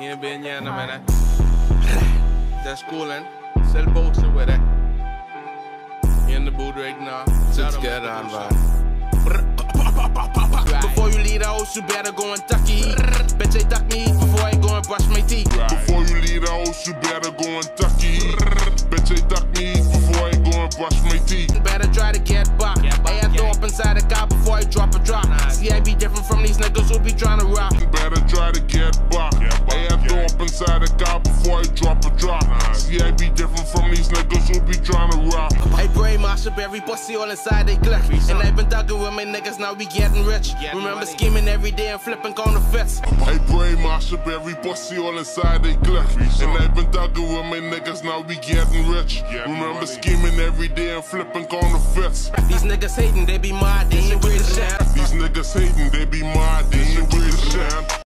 Ingen ben gärna med det. Det är skolan. Sälj boxen med det. In the booth right now. Sit together and Before you leave the house, you better go and duck your eat. Bitch, I duck me before I go and brush my teeth. Before you leave the house, you better go and duck your eat. Bitch, I duck me before I go and brush my teeth. Better try to get back. I had to up inside the car before I drop a drop. See, I be different from these niggas who be trying to rock. Better try to get back. Drop. See, I be different from these niggas who be trying to rock. I brainwash up every pussy all inside they click. And I been thugging with my niggas, now we getting rich. Remember scheming every day and flipping counterfeits. I brainwash up every pussy all inside they click. And I been thugging with my niggas, now we getting rich. Remember scheming every day and flipping counterfeits. These niggas hating, they be mad, they ain't with the shit. These niggas hating, they be mad,